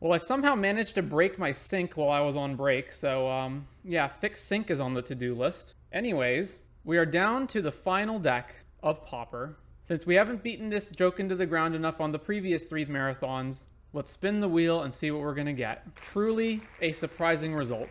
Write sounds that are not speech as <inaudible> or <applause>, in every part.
Well, I somehow managed to break my sink while I was on break, so um, yeah, fix sink is on the to-do list. Anyways, we are down to the final deck of Pauper. Since we haven't beaten this joke into the ground enough on the previous three marathons, let's spin the wheel and see what we're gonna get. Truly a surprising result.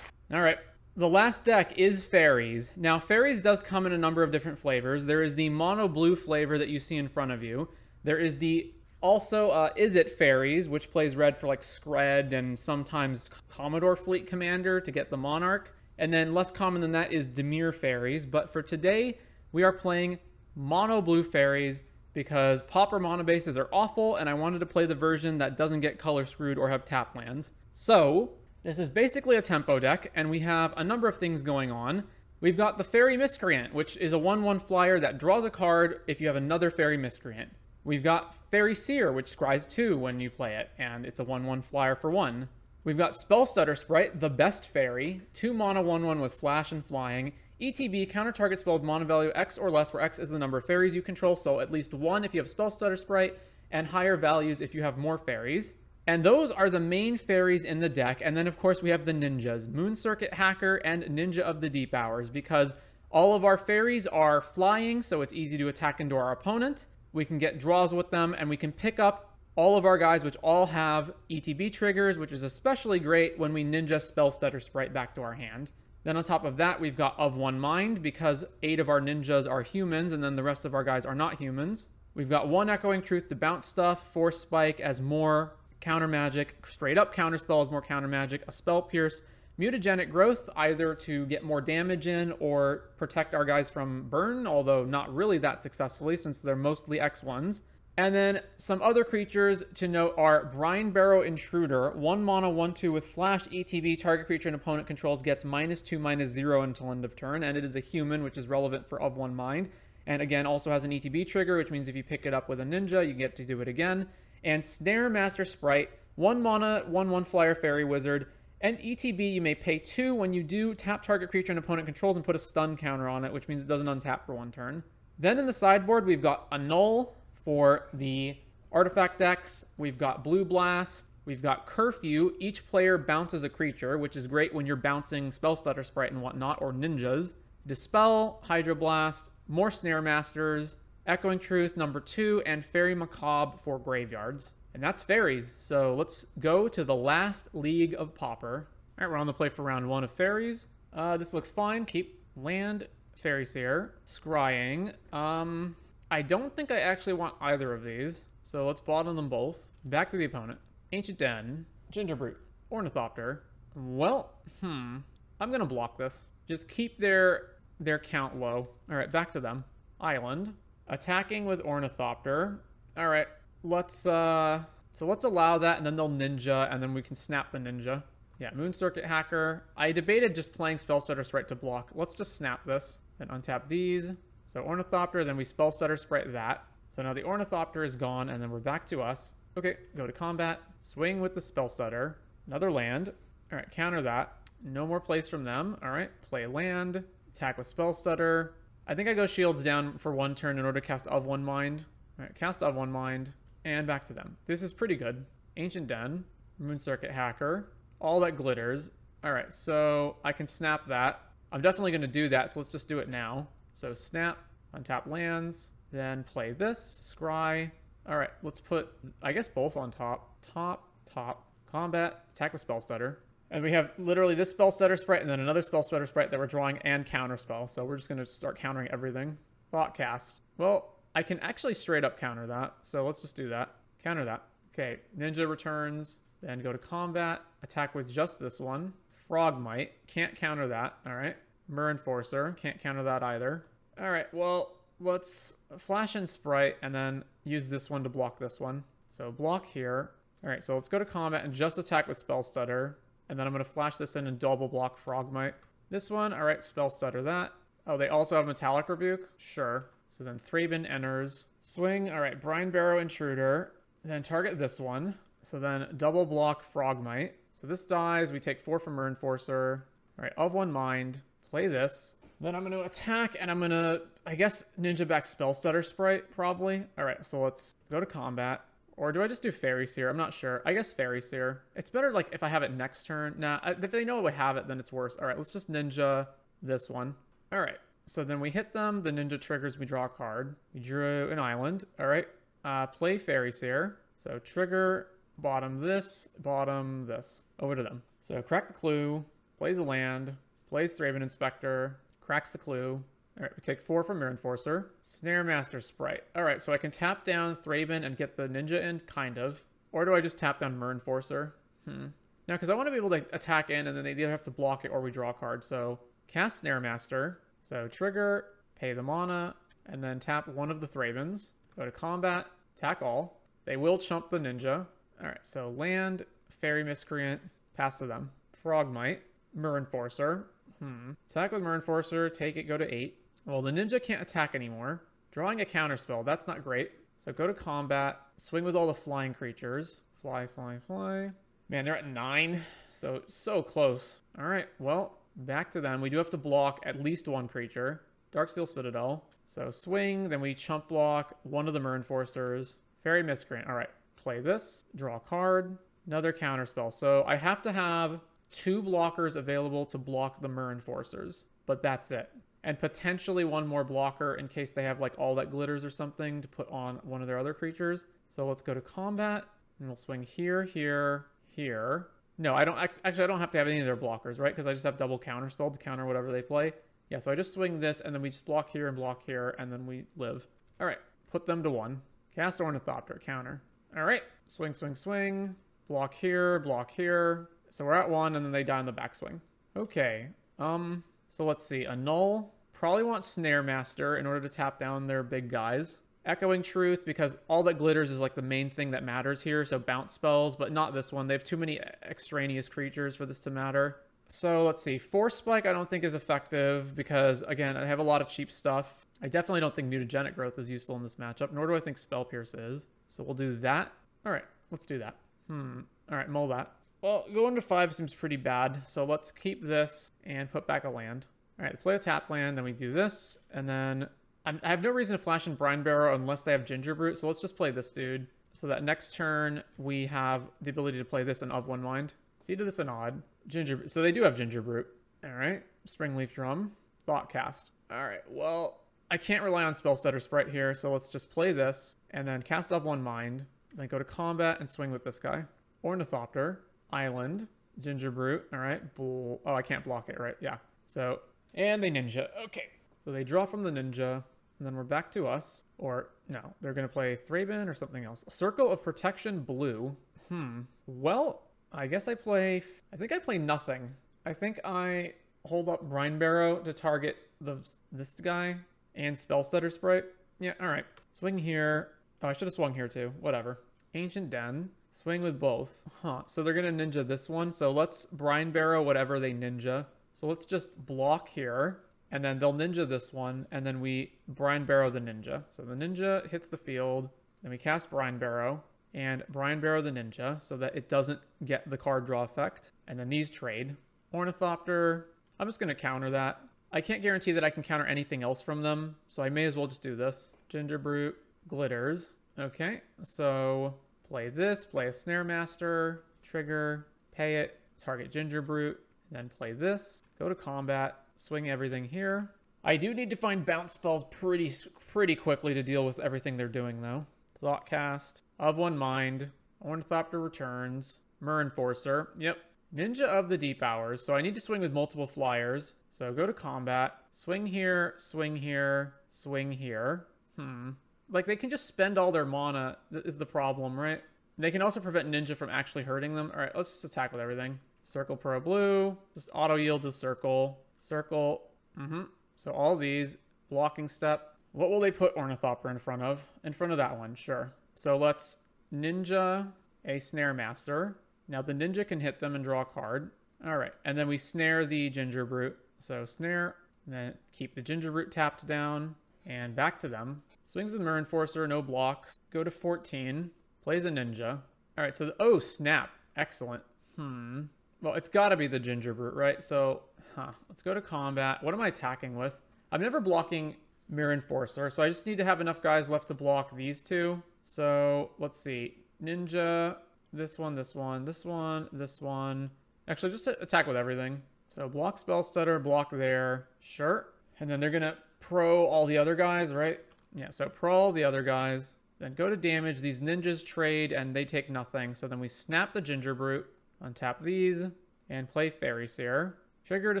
All right, the last deck is Fairies. Now, Fairies does come in a number of different flavors. There is the mono blue flavor that you see in front of you. There is the also uh, it Fairies, which plays red for like Skred and sometimes Commodore Fleet Commander to get the Monarch. And then less common than that is Dimir Fairies. But for today, we are playing mono blue fairies because Pauper mono bases are awful and I wanted to play the version that doesn't get color screwed or have tap lands. So this is basically a tempo deck, and we have a number of things going on. We've got the Faerie Miscreant, which is a 1-1 flyer that draws a card if you have another Faerie Miscreant. We've got Faerie Seer, which scries 2 when you play it, and it's a 1-1 flyer for 1. We've got Spell Stutter Sprite, the best fairy, 2 mana 1-1 with flash and flying. ETB, counter target spell with mana value X or less, where X is the number of fairies you control, so at least 1 if you have Spell Stutter Sprite, and higher values if you have more fairies. And those are the main fairies in the deck. And then, of course, we have the ninjas, Moon Circuit Hacker and Ninja of the Deep Hours, because all of our fairies are flying, so it's easy to attack into our opponent. We can get draws with them, and we can pick up all of our guys, which all have ETB triggers, which is especially great when we ninja spell stutter Sprite back to our hand. Then on top of that, we've got Of One Mind, because eight of our ninjas are humans, and then the rest of our guys are not humans. We've got one Echoing Truth to bounce stuff, Force Spike as more counter magic, straight up counter spell is more counter magic, a spell pierce, mutagenic growth, either to get more damage in or protect our guys from burn, although not really that successfully since they're mostly X1s. And then some other creatures to note are Brine Barrow Intruder, 1 mana 1 2 with flash ETB. Target creature and opponent controls gets minus 2 minus 0 until end of turn, and it is a human, which is relevant for Of One Mind. And again, also has an ETB trigger, which means if you pick it up with a ninja, you get to do it again and Snare Master Sprite, 1 mana, 1 1 flyer fairy wizard, and ETB you may pay 2 when you do tap target creature and opponent controls and put a stun counter on it, which means it doesn't untap for one turn. Then in the sideboard, we've got Annul for the artifact decks. We've got Blue Blast. We've got Curfew. Each player bounces a creature, which is great when you're bouncing Spellstutter Sprite and whatnot, or ninjas. Dispel, Hydroblast, more Snare Masters, Echoing Truth number two, and Faerie Macabre for graveyards. And that's fairies. So let's go to the last League of Pauper. All right, we're on the play for round one of fairies. Uh, this looks fine. Keep land, Faerie Seer, Scrying. Um, I don't think I actually want either of these. So let's bottom them both. Back to the opponent. Ancient Den, Gingerbrute, Ornithopter. Well, hmm. I'm gonna block this. Just keep their their count low. All right, back to them. Island. Attacking with Ornithopter. All right, let's, uh, so let's allow that, and then they'll Ninja, and then we can snap the Ninja. Yeah, Moon Circuit Hacker. I debated just playing Spell Stutter Sprite to block. Let's just snap this, then untap these. So Ornithopter, then we Spell Stutter Sprite that. So now the Ornithopter is gone, and then we're back to us. Okay, go to combat, swing with the Spell Stutter, another land. All right, counter that. No more plays from them. All right, play land, attack with Spell Stutter. I think I go shields down for one turn in order to cast of one mind. All right, cast of one mind, and back to them. This is pretty good. Ancient Den, Moon Circuit Hacker, all that glitters. All right, so I can snap that. I'm definitely going to do that, so let's just do it now. So snap, untap lands, then play this, scry. All right, let's put, I guess, both on top. Top, top, combat, attack with spell stutter. And we have literally this spell stutter sprite and then another spell stutter sprite that we're drawing and counter spell. So we're just going to start countering everything. Thought cast. Well, I can actually straight up counter that. So let's just do that. Counter that. Okay, Ninja returns. Then go to combat. Attack with just this one. Frogmite. Can't counter that. All right. Myr Enforcer. Can't counter that either. All right, well, let's flash in Sprite and then use this one to block this one. So block here. All right, so let's go to combat and just attack with Spell Stutter. And then I'm going to flash this in and double block Frogmite. This one, all right, Spell Stutter that. Oh, they also have Metallic Rebuke? Sure. So then Thraben enters. Swing, all right, Brine Barrow Intruder. Then target this one. So then double block Frogmite. So this dies, we take four from Myr Enforcer. All right, of one mind. Play this. Then I'm going to attack, and I'm going to, I guess, Ninja back Spell Stutter Sprite, probably. All right, so let's go to combat. Or do I just do Faerie Seer? I'm not sure. I guess Faerie Seer. It's better like if I have it next turn. Nah, if they know I have it, then it's worse. All right, let's just Ninja this one. All right, so then we hit them. The Ninja triggers, we draw a card. We drew an island. All right, uh, play Faerie Seer. So trigger, bottom this, bottom this. Over to them. So crack the clue, plays a land, plays Thraben Inspector, cracks the clue, all right, we take four from Myr Enforcer. Snare Master Sprite. All right, so I can tap down Thraben and get the ninja in, kind of. Or do I just tap down Myr Enforcer? Hmm. Now, because I want to be able to attack in, and then they either have to block it or we draw a card. So cast Snare Master. So trigger, pay the mana, and then tap one of the Thrabens. Go to combat, attack all. They will chump the ninja. All right, so land, Faerie Miscreant, pass to them. Frogmite, Enforcer. Hmm. Attack with Enforcer, take it, go to 8. Well, the ninja can't attack anymore. Drawing a counterspell, that's not great. So go to combat, swing with all the flying creatures. Fly, fly, fly. Man, they're at 9, so so close. All right, well, back to them. We do have to block at least one creature. Darksteel Citadel. So swing, then we chump block one of the Myr Enforcers. Faerie Miscreant. All right, play this, draw a card, another counterspell. So I have to have two blockers available to block the Myr Enforcers, but that's it and potentially one more blocker in case they have like all that glitters or something to put on one of their other creatures. So let's go to combat and we'll swing here, here, here. No, I don't actually I don't have to have any of their blockers, right? Because I just have double counter spell to counter whatever they play. Yeah, so I just swing this and then we just block here and block here and then we live. All right, put them to one. Cast Ornithopter, counter. All right, swing, swing, swing. Block here, block here. So we're at one and then they die on the backswing. Okay, um, so let's see. Annul. Probably want Snare Master in order to tap down their big guys. Echoing Truth, because all that glitters is like the main thing that matters here. So bounce spells, but not this one. They have too many extraneous creatures for this to matter. So let's see. Force Spike I don't think is effective because, again, I have a lot of cheap stuff. I definitely don't think Mutagenic Growth is useful in this matchup, nor do I think Spell Pierce is. So we'll do that. All right, let's do that. Hmm. All right, mull that. Well, going to five seems pretty bad, so let's keep this and put back a land. All right, play a tap land, then we do this, and then I'm, i have no reason to flash in Brine Barrow unless they have Ginger Brute, so let's just play this dude. So that next turn, we have the ability to play this in Of One Mind. Seat of the Synod. Ginger, so they do have Ginger Brute. All right, Springleaf Drum, Thought Cast. All right, well, I can't rely on Spell Stutter Sprite here, so let's just play this, and then cast Of One Mind, then go to combat and swing with this guy. Ornithopter, Island, Ginger Brute, all right, Bull. Oh, I can't block it, right? Yeah. So, and they ninja. Okay. So they draw from the ninja, and then we're back to us. Or, no, they're going to play Thraben or something else. Circle of Protection Blue. Hmm. Well, I guess I play... I think I play nothing. I think I hold up Brine Barrow to target the this guy and Spell Stutter Sprite. Yeah, all right. Swing here. Oh, I should have swung here too. Whatever. Ancient Den. Swing with both. Huh. So they're going to ninja this one. So let's Brine Barrow whatever they ninja. So let's just block here. And then they'll ninja this one. And then we Brine Barrow the ninja. So the ninja hits the field. Then we cast Brine Barrow. And Brine Barrow the ninja so that it doesn't get the card draw effect. And then these trade. Ornithopter. I'm just going to counter that. I can't guarantee that I can counter anything else from them. So I may as well just do this. Ginger Brute. Glitters. Okay. So play this, play a Snare Master, trigger, pay it, target Ginger Brute, then play this, go to combat, swing everything here. I do need to find bounce spells pretty pretty quickly to deal with everything they're doing though. Thoughtcast, Of One Mind, Ornithopter Returns, Myr Enforcer, yep. Ninja of the Deep Hours, so I need to swing with multiple flyers. So go to combat, swing here, swing here, swing here. Hmm, like they can just spend all their mana is the problem, right? They can also prevent Ninja from actually hurting them. All right, let's just attack with everything. Circle Pro Blue, just auto yield to Circle. Circle, mm-hmm. So all these, blocking step. What will they put Ornithopter in front of? In front of that one, sure. So let's Ninja a Snare Master. Now the Ninja can hit them and draw a card. All right, and then we snare the Ginger Brute. So snare, then keep the Ginger Brute tapped down, and back to them. Swings with Myr Enforcer, no blocks. Go to 14. Plays a ninja. All right, so, the, oh, snap. Excellent. Hmm. Well, it's got to be the Ginger Brute, right? So, huh. Let's go to combat. What am I attacking with? I'm never blocking Myr Enforcer, so I just need to have enough guys left to block these two. So, let's see. ninja, this one, this one, this one, this one. Actually, just attack with everything. So block spell stutter, block there, sure. And then they're gonna pro all the other guys, right? Yeah, so pro all the other guys. Then go to damage. These ninjas trade and they take nothing. So then we snap the Ginger Brute, untap these, and play Faerie Seer. Trigger to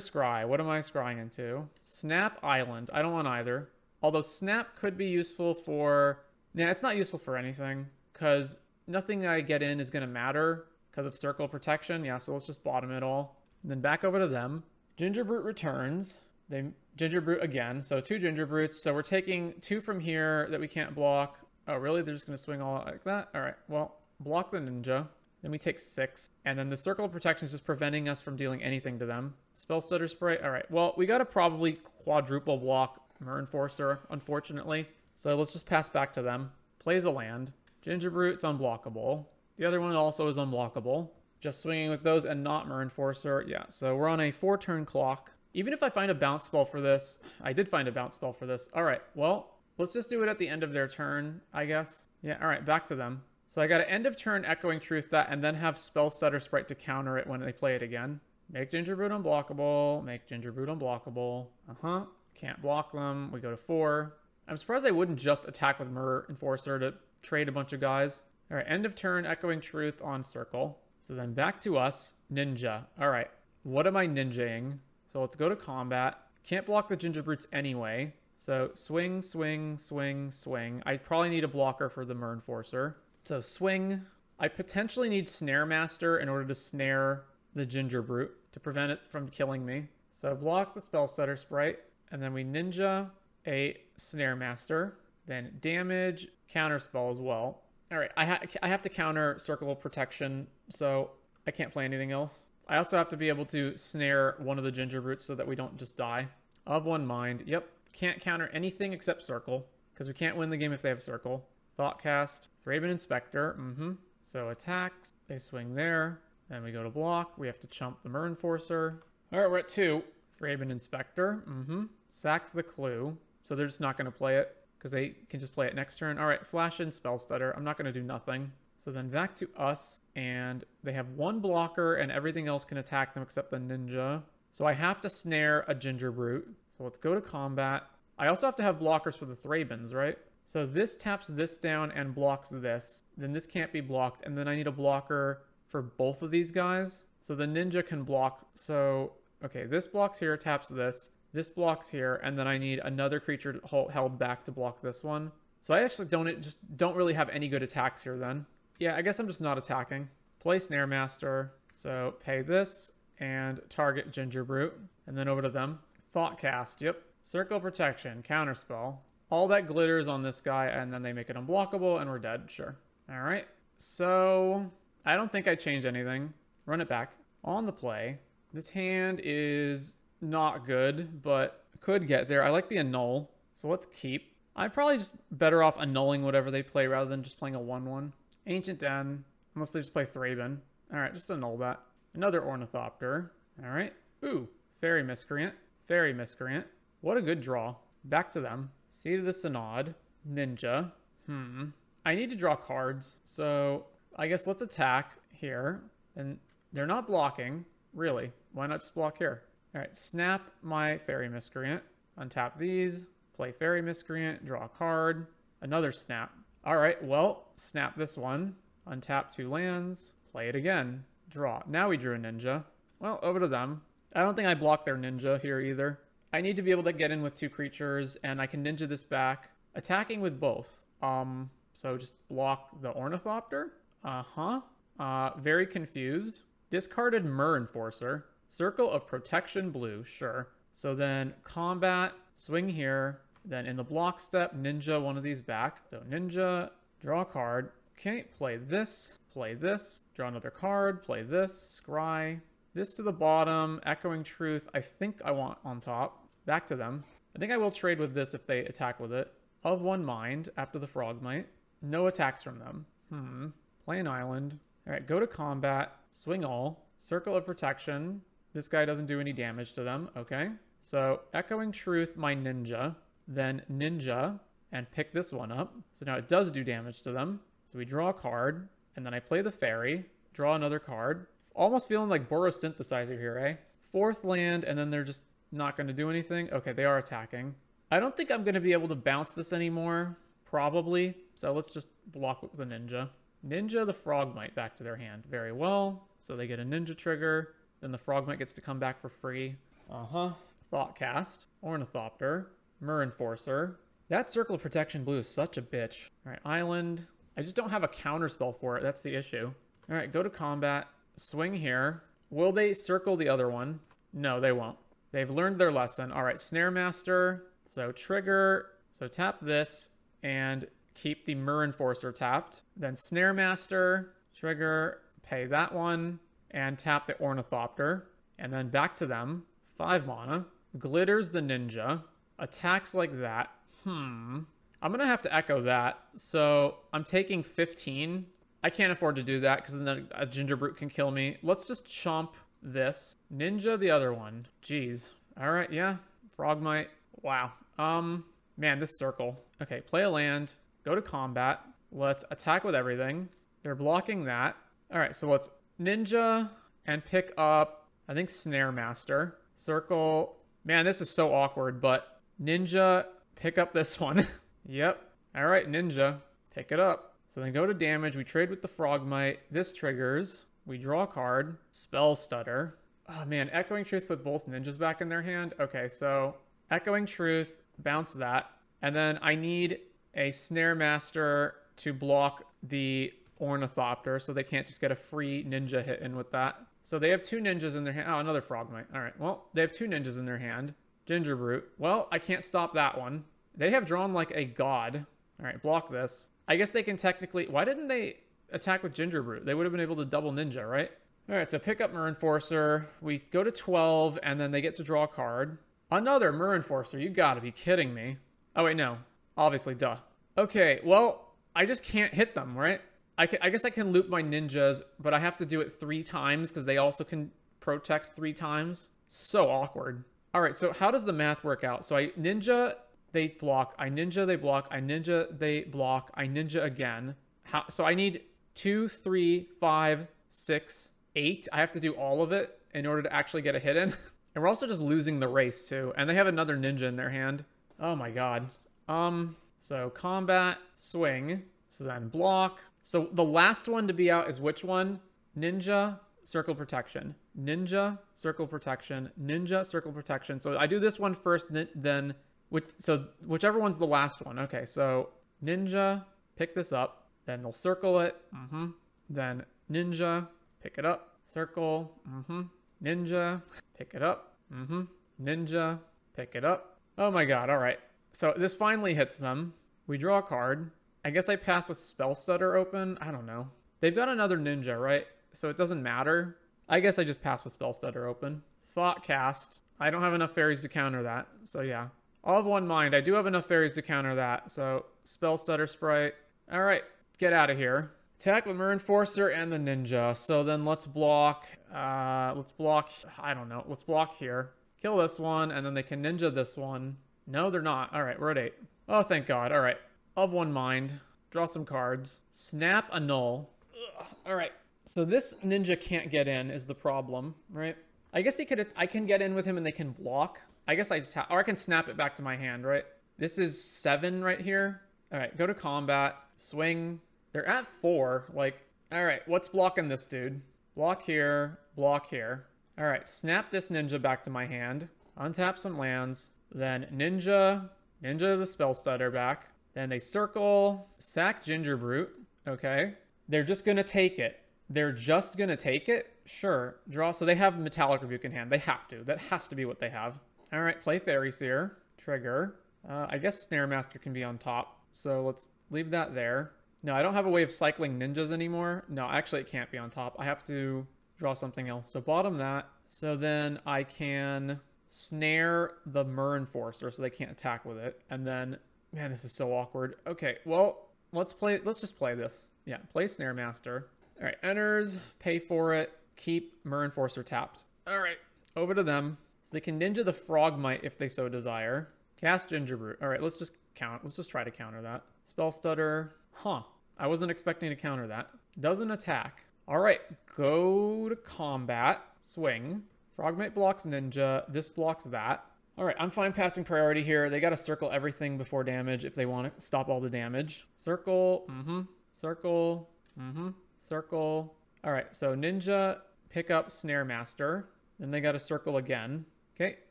scry. What am I scrying into? Snap Island. I don't want either. Although Snap could be useful for... Nah, it's not useful for anything. Because nothing I get in is going to matter because of circle protection. Yeah, so let's just bottom it all. And then back over to them. Ginger Brute returns. They Ginger Brute again. So two Ginger Brutes. So we're taking two from here that we can't block. Oh, really? They're just going to swing all like that? All right. Well, block the Ninja. Then we take six. And then the Circle Protection is just preventing us from dealing anything to them. Spell Stutter Sprite. All right. Well, we got to probably quadruple block Enforcer, unfortunately. So let's just pass back to them. Plays a land. Ginger Brute's unblockable. The other one also is unblockable. Just swinging with those and not Enforcer. Yeah, so we're on a four turn clock. Even if I find a bounce spell for this, I did find a bounce spell for this. All right, well, let's just do it at the end of their turn, I guess. Yeah, all right, back to them. So I got an end of turn Echoing Truth that, and then have Spell Stutter Sprite to counter it when they play it again. Make Ginger Brute unblockable, make Ginger Brute unblockable. Uh-huh, can't block them. We go to four. I'm surprised they wouldn't just attack with Myr Enforcer to trade a bunch of guys. All right, end of turn, Echoing Truth on Circle. So then back to us, Ninja. All right, what am I ninjaing? So let's go to combat. Can't block the Ginger Brutes anyway. So swing, swing, swing, swing. I probably need a blocker for the Myr Enforcer. So swing. I potentially need Snare Master in order to snare the Ginger Brute to prevent it from killing me. So block the Spell Stutter Sprite, and then we Ninja a Snare Master, then damage, counter spell as well. All right, I, ha I have to counter Circle of Protection, so I can't play anything else. I also have to be able to snare one of the Ginger Brutes so that we don't just die. Of one mind. Yep. Can't counter anything except Circle, because we can't win the game if they have Circle. Thoughtcast. Thraben Inspector. Mm-hmm. So attacks. They swing there. Then we go to block. We have to chump the Myr Enforcer. All right, we're at two. Thraben Inspector. Mm-hmm. Sacks the clue. So they're just not going to play it because they can just play it next turn. All right, Flash and Spell Stutter. I'm not going to do nothing. So then back to us, and they have one blocker, and everything else can attack them except the ninja. So I have to snare a Ginger Brute. So let's go to combat. I also have to have blockers for the Thrabens, right? So this taps this down and blocks this. Then this can't be blocked, and then I need a blocker for both of these guys. So the ninja can block. So, okay, this blocks here, taps this. This blocks here, and then I need another creature held back to block this one. So I actually don't just don't really have any good attacks here then. Yeah, I guess I'm just not attacking. Play Snare Master. So pay this and target Ginger Brute. And then over to them. Thoughtcast, yep. Circle Protection, Counterspell. All that glitters on this guy, and then they make it unblockable, and we're dead, sure. Alright, so I don't think I changed anything. Run it back. On the play, this hand is not good, but could get there. I like the annul, so let's keep. I'm probably just better off annulling whatever they play rather than just playing a 1-1. Ancient Den, unless they just play Thraben. Alright, just annul that. Another Ornithopter. Alright. Ooh, Faerie Miscreant. Faerie Miscreant. What a good draw. Back to them. Of the Synod. Ninja. Hmm. I need to draw cards, so I guess let's attack here. And they're not blocking, really. Why not just block here? All right, snap my Faerie Miscreant. Untap these, play Faerie Miscreant, draw a card, another snap. All right, well, snap this one, untap two lands, play it again, draw. Now we drew a ninja. Well, over to them. I don't think I blocked their ninja here either. I need to be able to get in with two creatures, and I can ninja this back, attacking with both. Um, so just block the Ornithopter. Uh-huh. Uh, very confused. Discarded Myr Enforcer. Circle of Protection blue, sure. So then combat, swing here. Then in the block step, ninja one of these back. So ninja, draw a card. Okay, play this, play this, draw another card, play this, scry. This to the bottom, echoing truth, I think I want on top. Back to them. I think I will trade with this if they attack with it. Of one mind after the frog frogmite. No attacks from them. Hmm. Play an island. All right, go to combat. Swing all. Circle of protection. This guy doesn't do any damage to them. Okay. So Echoing Truth, my ninja. Then Ninja, and pick this one up. So now it does do damage to them. So we draw a card. and then I play the fairy, draw another card. Almost feeling like Boros Synthesizer here, eh? Fourth land, and then they're just not going to do anything. Okay, they are attacking. I don't think I'm going to be able to bounce this anymore, probably. So let's just block with the ninja. Ninja the Frogmite back to their hand. Very well. So they get a ninja trigger. Then the Frogmite gets to come back for free. Uh-huh. Thoughtcast. Ornithopter. Myr Enforcer. That Circle of Protection Blue is such a bitch. All right, Island. I just don't have a counter spell for it. That's the issue. All right, go to combat. Swing here. Will they circle the other one? No, they won't. They've learned their lesson. All right, Snare Master. So trigger. So tap this and keep the Myr Enforcer tapped. Then Snare Master, trigger, pay that one, and tap the Ornithopter. And then back to them. Five mana. Glitters the Ninja. Attacks like that. Hmm. I'm to have to echo that. So I'm taking 15. I can't afford to do that because then a Ginger Brute can kill me. Let's just chomp this. Ninja the other one. Jeez. All right, yeah. Frogmite. Wow. Um, man, this circle. Okay, play a land. Go to combat. Let's attack with everything. They're blocking that. All right, so let's ninja and pick up, I think, Snare Master. Circle. Man, this is so awkward, but ninja, pick up this <laughs> one. yep. All right, ninja, pick it up. So then go to damage. We trade with the Frogmite. This triggers. We draw a card. Spell Stutter. Oh man, Echoing Truth put both ninjas back in their hand. Okay, so Echoing Truth, bounce that. And then I need a Snare Master to block the Ornithopter so they can't just get a free ninja hit in with that. So they have two ninjas in their hand. Oh, another Frogmite. All right, well, they have two ninjas in their hand. Ginger Brute. Well, I can't stop that one. They have drawn like a god. All right, block this. I guess they can technically... Why didn't they attack with Ginger Brute. They would have been able to double ninja, right? All right, so pick up Myr Enforcer. We go to 12, and then they get to draw a card. Another Myr Enforcer. You gotta be kidding me. Oh, wait, no. Obviously, duh. Okay, well, I just can't hit them, right? I, can, I guess I can loop my ninjas, but I have to do it three times because they also can protect three times. So awkward. All right, so how does the math work out? So I ninja, they block. I ninja, they block. I ninja, they block. I ninja again. How, so I need two, three, five, six, eight. I have to do all of it in order to actually get a hit in. <laughs> and we're also just losing the race too. And they have another ninja in their hand. Oh my god. Um, so combat, swing. So then block. So the last one to be out is which one? Ninja, circle protection. Ninja, circle protection. Ninja, circle protection. So I do this one first, then which so whichever one's the last one. Okay, so ninja, pick this up. Then they'll circle it. Mm-hmm. Then ninja, pick it up. Circle. Mm-hmm. Ninja, pick it up. Mm-hmm. Ninja, pick it up. Oh my god, alright. So this finally hits them. We draw a card. I guess I pass with Spell Stutter open. I don't know. They've got another ninja, right? So it doesn't matter. I guess I just pass with Spell Stutter open. Thought cast. I don't have enough fairies to counter that. So yeah. All of one mind. I do have enough fairies to counter that. So Spell Stutter Sprite. Alright get out of here. Attack with Myr Enforcer and the Ninja. So then let's block, uh, let's block, I don't know, let's block here. Kill this one, and then they can Ninja this one. No, they're not. All right, we're at eight. Oh, thank God. All right. Of one mind. Draw some cards. Snap Annul. Ugh. All right. So this ninja can't get in is the problem, right? I guess he could. I can get in with him and they can block. I guess I just have, or I can snap it back to my hand, right? This is seven right here. All right, go to combat, swing. They're at four. Like, all right, what's blocking this dude? Block here, block here. All right, snap this ninja back to my hand. Untap some lands. Then ninja, ninja the spell stutter back. Then they circle, sack ginger brute. Okay. They're just going to take it. They're just going to take it? Sure. Draw. So they have Metallic Rebuke in hand. They have to. That has to be what they have. All right, play Faerie Seer. Trigger. Uh, I guess Snare Master can be on top. So let's leave that there. No, I don't have a way of cycling ninjas anymore. No, actually it can't be on top. I have to draw something else. So bottom that. So then I can snare the Myr Enforcer so they can't attack with it. And then, man, this is so awkward. Okay, well, let's play, let's just play this. Yeah, play Snare Master. All right, enters, pay for it, keep Myr Enforcer tapped. All right, over to them. So they can ninja the Frogmite if they so desire. Cast Ginger Brute. All right, let's just count. Let's just try to counter that. Spell Stutter. Huh. I wasn't expecting to counter that. Doesn't attack. All right, go to combat. Swing. Frogmate blocks ninja. This blocks that. All right, I'm fine passing priority here. They got to circle everything before damage if they want to stop all the damage. Circle, mm-hmm, circle, mm-hmm, circle. All right, so ninja, pick up snare master. Then they got to circle again. Okay,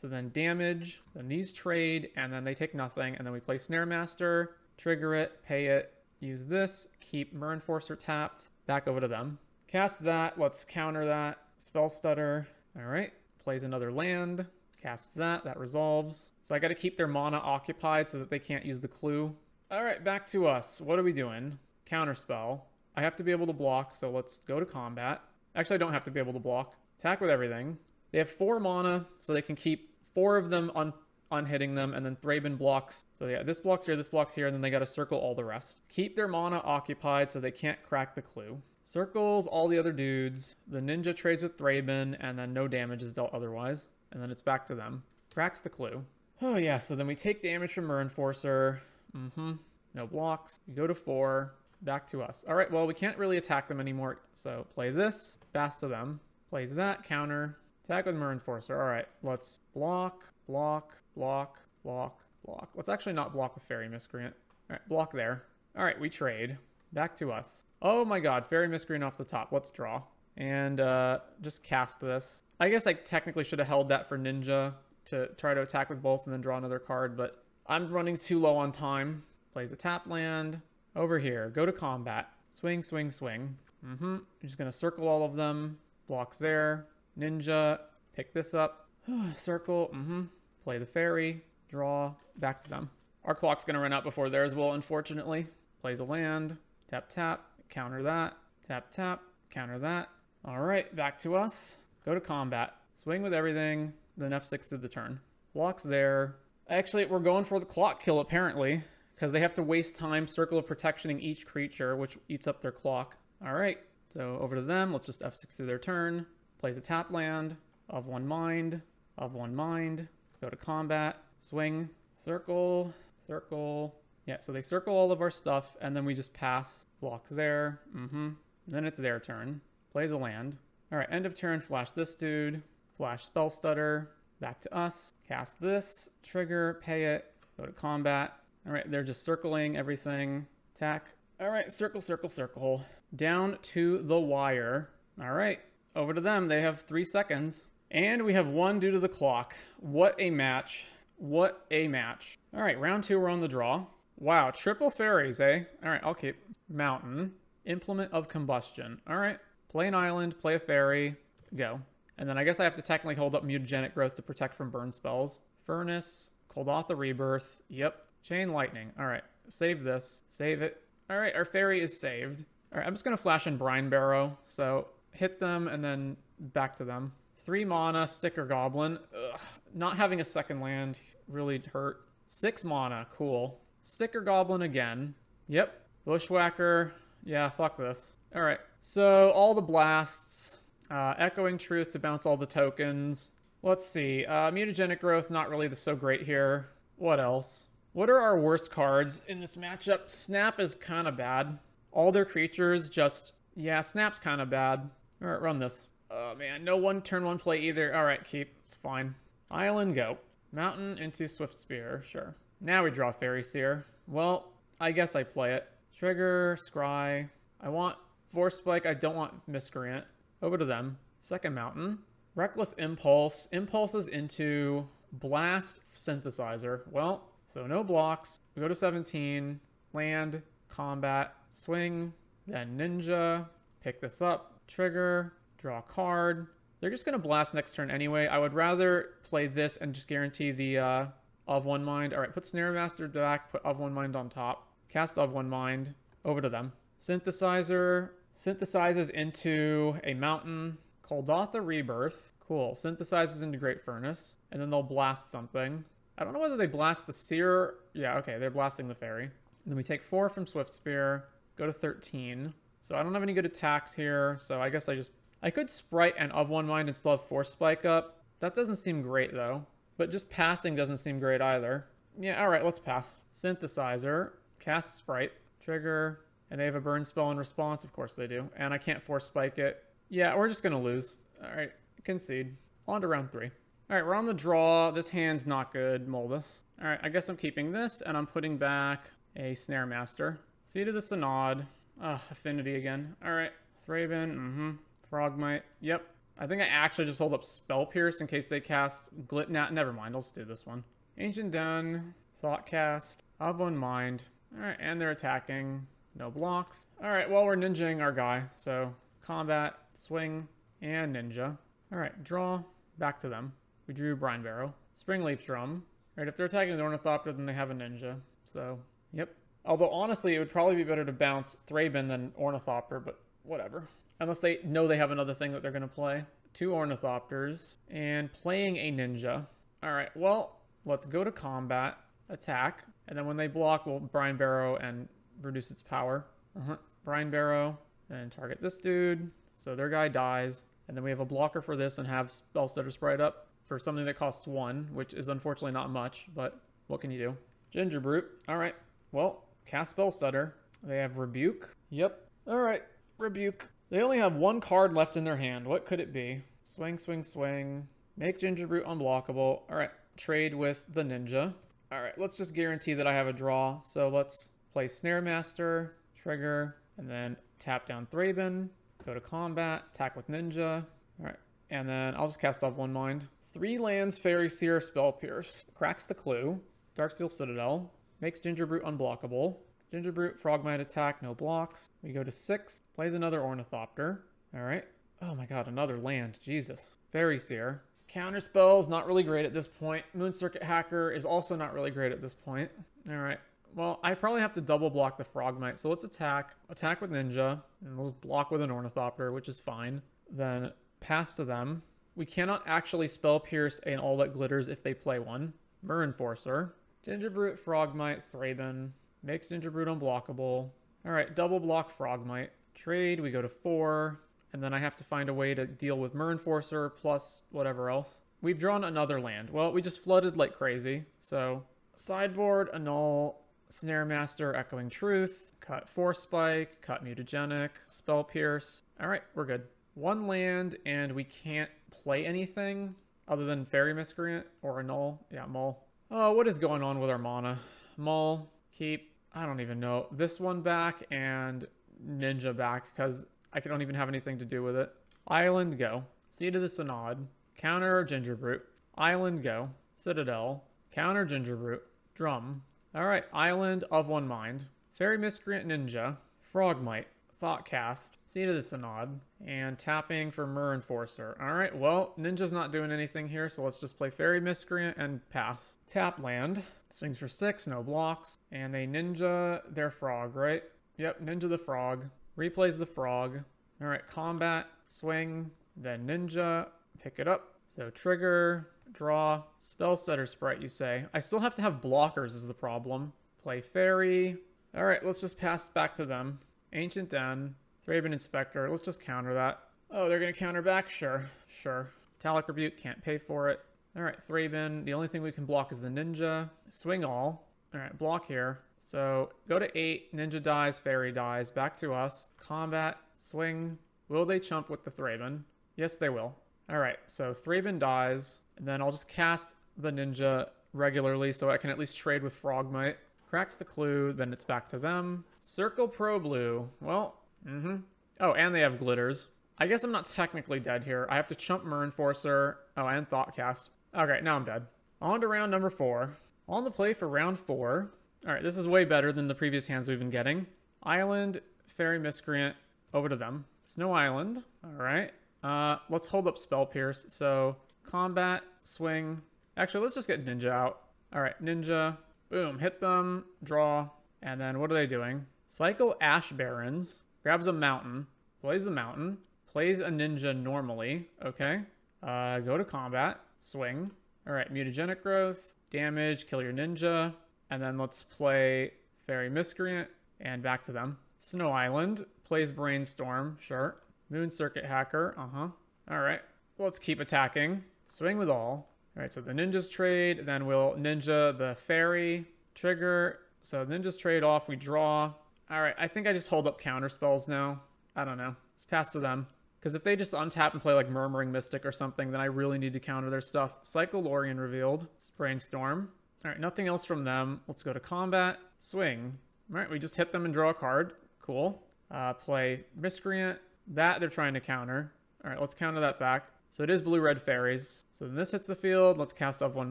so then damage, then these trade, and then they take nothing. And then we play snare master, trigger it, pay it, use this, keep Myr Enforcer tapped, back over to them. Cast that, let's counter that. Spell stutter, all right, plays another land. casts that, that resolves. So I gotta keep their mana occupied so that they can't use the clue. All right, back to us. What are we doing? Counterspell. I have to be able to block, so let's go to combat. Actually, I don't have to be able to block. Attack with everything. They have four mana, so they can keep four of them on unhitting them, and then Thraben blocks. So yeah, this blocks here, this blocks here, and then they gotta circle all the rest. Keep their mana occupied so they can't crack the clue. Circles all the other dudes. The ninja trades with Thraben, and then no damage is dealt otherwise and then it's back to them. Cracks the clue. Oh yeah, so then we take damage from Myr Enforcer. Mm-hmm. No blocks. We go to four. Back to us. All right, well, we can't really attack them anymore. So play this. Fast to them. Plays that. Counter. Attack with Myr Enforcer. All right, let's block, block, block, block, block. Let's actually not block with Faerie Miscreant. All right, block there. All right, we trade. Back to us. Oh my god, Faerie Miscreant off the top. Let's draw. And uh, just cast this. I guess I technically should have held that for Ninja to try to attack with both and then draw another card, but I'm running too low on time. Plays a tap land. Over here, go to combat. Swing, swing, swing. Mm-hmm. just gonna circle all of them. Blocks there. Ninja, pick this up. <sighs> Circle, mm-hmm. Play the fairy. Draw, back to them. Our clock's gonna run out before theirs will, unfortunately. Plays a land. Tap, tap. Counter that. Tap, tap. Counter that. All right, back to us. Go to combat. Swing with everything. Then F6 through the turn. Blocks there. Actually, we're going for the clock kill, apparently. Because they have to waste time Circle of Protectioning each creature, which eats up their clock. Alright, so over to them. Let's just F6 through their turn. Plays a tap land. Of one mind. Of one mind. Go to combat. Swing. Circle. Circle. Yeah, so they circle all of our stuff, and then we just pass. Blocks there. Mm-hmm. Then it's their turn. Plays a land. All right, end of turn, flash this dude, flash spell stutter, back to us, cast this, trigger, pay it, go to combat. All right, they're just circling everything, attack. All right, circle, circle, circle, down to the wire. All right, over to them. They have three seconds. And we have one due to the clock. What a match. What a match. All right, round two, we're on the draw. Wow, triple fairies, eh? All right, I'll keep mountain. Implement of combustion. All right, Play an island, play a fairy, go. And then I guess I have to technically hold up mutagenic growth to protect from burn spells. Furnace, Kuldotha Rebirth, yep. Chain Lightning, all right. Save this, save it. All right, our fairy is saved. All right, I'm just gonna flash in Brine Barrow. So hit them and then back to them. Three mana, Sticker Goblin. Ugh. Not having a second land really hurt. Six mana, cool. Sticker Goblin again. Yep. Bushwhacker. Yeah, fuck this. All right. So all the blasts, uh, Echoing Truth to bounce all the tokens. Let's see. Uh, mutagenic Growth, not really the, so great here. What else? What are our worst cards in this matchup? Snap is kind of bad. All their creatures just... Yeah, Snap's kind of bad. All right, run this. Oh, man. No one turn one play either. All right, keep. It's fine. Island, go. Mountain into Swift Spear. Sure. Now we draw Faerie Seer. Well, I guess I play it. Trigger, Scry. I want Force Spike, I don't want Miscreant. Over to them. Second Mountain. Reckless Impulse. Impulses into Blast Synthesizer. Well, so no blocks. We go to 17. Land. Combat. Swing. Then Ninja. Pick this up. Trigger. Draw a card. They're just going to blast next turn anyway. I would rather play this and just guarantee the uh, of one mind. All right, put Snare Master back, put of one mind on top. Cast of one mind. Over to them. Synthesizer, Synthesizes into a mountain. Kuldotha Rebirth. Cool. Synthesizes into Great Furnace. And then they'll blast something. I don't know whether they blast the Seer. Yeah, okay, they're blasting the Fairy. And then we take four from Swift Spear. Go to 13. So I don't have any good attacks here. So I guess I just... I could Sprite and of one mind and still have Force Spike up. That doesn't seem great, though. But just passing doesn't seem great either. Yeah, alright, let's pass. Synthesizer. Cast Sprite. Trigger And they have a burn spell in response. Of course they do. And I can't force spike it. Yeah, we're just going to lose. All right, concede. On to round three. All right, we're on the draw. This hand's not good, Moldus. All right, I guess I'm keeping this, and I'm putting back a Snare Master. Seat of the Synod. Ugh, Affinity again. All right, Thraben, mm-hmm. Frogmite, yep. I think I actually just hold up Spell Pierce in case they cast Glitnat. Never mind, let's do this one. Ancient Den, Thoughtcast, of One Mind. All right, and they're attacking. No blocks. All right, well, we're ninjaing our guy. So combat, swing, and ninja. All right, draw, back to them. We drew Brine Barrow. Springleaf Drum. All right, if they're attacking the Ornithopter, then they have a ninja. So, yep. Although, honestly, it would probably be better to bounce Thraben than Ornithopter, but whatever. Unless they know they have another thing that they're going to play. Two Ornithopters, and playing a ninja. All right, well, let's go to combat, attack, and then when they block, we'll Brine Barrow and reduce its power. Uh-huh. Brine Barrow, and target this dude. So their guy dies. And then we have a blocker for this and have Spellstutter Sprite up for something that costs one, which is unfortunately not much, but what can you do? Ginger Brute. All right. Well, cast Spell Stutter. They have Rebuke. Yep. All right. Rebuke. They only have one card left in their hand. What could it be? Swing, swing, swing. Make Gingerbrute unblockable. All right. Trade with the Ninja. All right. Let's just guarantee that I have a draw. So let's play Snare Master, trigger, and then tap down Thraben. Go to combat. Attack with Ninja. All right. And then I'll just cast off one mind. Three lands, Faerie Seer, Spell Pierce. Cracks the clue. Darksteel Citadel. Makes Gingerbrute unblockable. Gingerbrute, Frogmite attack, no blocks. We go to six. Plays another Ornithopter. Alright. Oh my god, another land. Jesus. Faerie Seer. Counter spells, not really great at this point. Moon Circuit Hacker is also not really great at this point. Alright. Well, I probably have to double block the Frogmite, so let's attack. Attack with Ninja, and we'll just block with an Ornithopter, which is fine. Then pass to them. We cannot actually spell pierce and all that glitters if they play one. Myr Enforcer. Gingerbrute, Frogmite, Thraben. Makes Gingerbrute unblockable. Alright, double block Frogmite. Trade, we go to four. And then I have to find a way to deal with Myr Enforcer plus whatever else. We've drawn another land. Well, we just flooded like crazy. So, sideboard, annul, Snare Master, Echoing Truth, cut Force Spike, cut Mutagenic, Spell Pierce. Alright, we're good. One land, and we can't play anything other than faerie Miscreant or Annul. Yeah, Mull. Oh, uh, what is going on with our mana? Mull, keep, I don't even know. This one back and Ninja back because I don't even have anything to do with it. Island, go. Seat of the Synod. Counter Gingerbrute. Island, go. Citadel. Counter Gingerbrute. Drum. Alright, Island of One Mind. Faerie Miscreant Ninja. Frogmite. Thoughtcast, Seat of the Synod, and tapping for Myr Enforcer. Alright, well, Ninja's not doing anything here, so let's just play Faerie Miscreant and pass. Tap land, swings for six, no blocks, and they Ninja their frog, right? Yep, Ninja the frog. Replays the frog. Alright, combat, swing, then Ninja, pick it up. So trigger, draw, Spellstutter Sprite, you say. I still have to have blockers is the problem. Play Fairy. Alright, let's just pass back to them. Ancient Den, Thraben Inspector. Let's just counter that. Oh, they're going to counter back? Sure, sure. Talic Rebuke, can't pay for it. All right, Thraben. The only thing we can block is the Ninja. Swing all. All right, block here. So go to 8. Ninja dies, Fairy dies. Back to us. Combat, swing. Will they chump with the Thraben? Yes, they will. All right, so Thraben dies. And then I'll just cast the Ninja regularly so I can at least trade with Frogmite. Cracks the clue, then it's back to them. Circle Pro Blue. Well, mm-hmm. Oh, and they have glitters. I guess I'm not technically dead here. I have to chump Myr Enforcer. Oh, and Thoughtcast. Okay, now I'm dead. On to round number four. On the play for round four. All right, this is way better than the previous hands we've been getting. Island, Faerie Miscreant, over to them. Snow Island. All right. Uh, let's hold up Spell Pierce. So combat, swing. Actually, let's just get Ninja out. All right, Ninja, Boom, hit them, draw, and then what are they doing? Cycle Ash Barrens, grabs a mountain, plays the mountain, plays a ninja normally, okay? Uh, go to combat, swing. All right, mutagenic growth, damage, kill your ninja, and then let's play Faerie Miscreant, and back to them. Snow Island, plays Brainstorm, sure. Moon Circuit Hacker, uh-huh. All right, let's keep attacking. Swing with all. All right, so the ninjas trade, then we'll ninja the fairy trigger. So ninjas trade off, we draw. All right, I think I just hold up counter spells now. I don't know. It's pass to them. Because if they just untap and play like Murmuring Mystic or something, then I really need to counter their stuff. Lorien revealed. Let's Brainstorm. All right, nothing else from them. Let's go to combat. Swing. All right, we just hit them and draw a card. Cool. Uh, play Miscreant. That they're trying to counter. All right, let's counter that back. So it is blue-red fairies. So then this hits the field. Let's cast of one